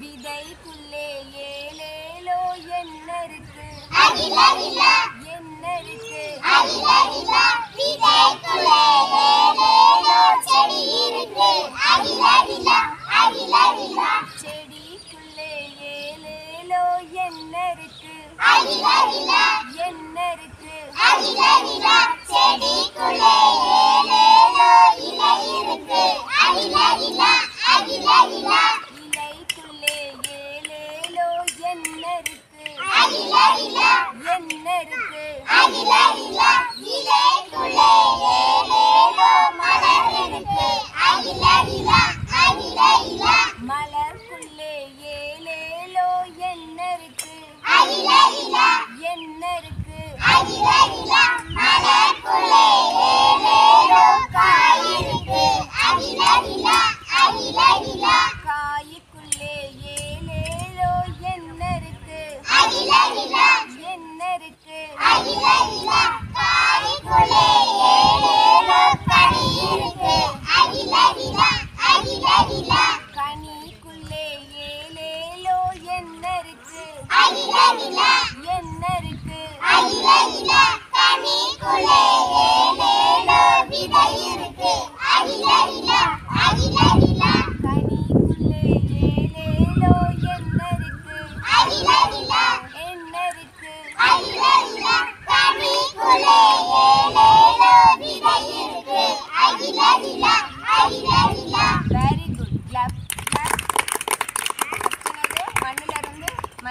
விதைக்குள்ளே ஏலேலோ என்ன இருக்கு என்ன இருக்கு என்ன இருக்கு செடிக்குள்ளே ஏழேலோ இலை இருக்கு. அகில இல அகில என்ன இருக்கு? لا إله إلا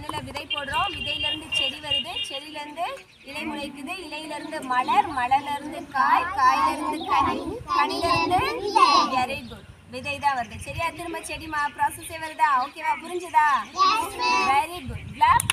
மண்ணில் விதை போடுறோம். விதையிலேருந்து செடி வருது. செடியிலேருந்து இலை முளைக்குது. இலையிலேருந்து மலர் மலர்லேருந்து காய் காயிலேருந்து கனி கனிலேருந்து வெரி குட் விதை தான் வருது. சரியா? திரும்ப செடி மா ப்ராசஸே வருதா? ஓகேவா புரிஞ்சுதா? Very good clap